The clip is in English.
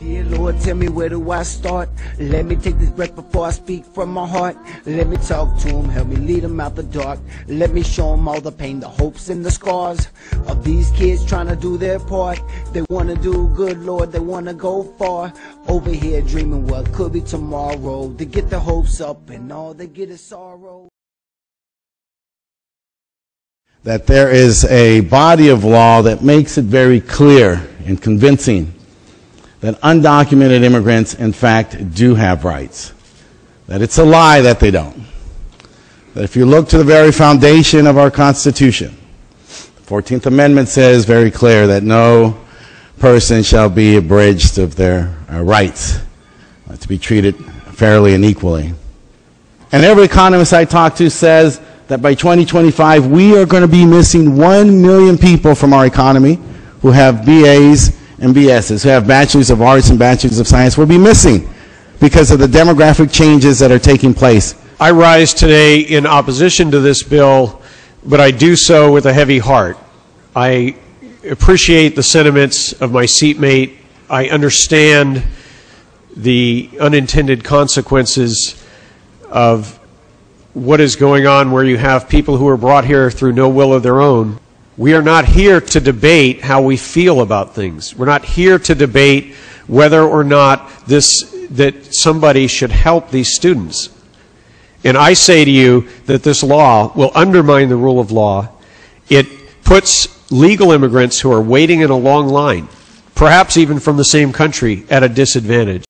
Dear Lord, tell me where do I start? Let me take this breath before I speak from my heart. Let me talk to him, help me lead him out the dark. Let me show him all the pain, the hopes, and the scars of these kids trying to do their part. They want to do good, Lord, they want to go far. Over here dreaming what could be tomorrow. They get their hopes up, and all they get is sorrow. that there is a body of law that makes it very clear and convincing that undocumented immigrants, in fact, do have rights. That it's a lie that they don't. That if you look to the very foundation of our Constitution, the 14th Amendment says very clear that no person shall be abridged of their uh, rights uh, to be treated fairly and equally. And every economist I talk to says that by 2025 we are going to be missing 1 million people from our economy who have BAs and BSs, who have bachelors of arts and bachelors of science. We'll be missing because of the demographic changes that are taking place. I rise today in opposition to this bill, but I do so with a heavy heart. I appreciate the sentiments of my seatmate. I understand the unintended consequences of what is going on where you have people who are brought here through no will of their own. We are not here to debate how we feel about things. We're not here to debate whether or not this that somebody should help these students. And I say to you that this law will undermine the rule of law. It puts legal immigrants who are waiting in a long line, perhaps even from the same country, at a disadvantage.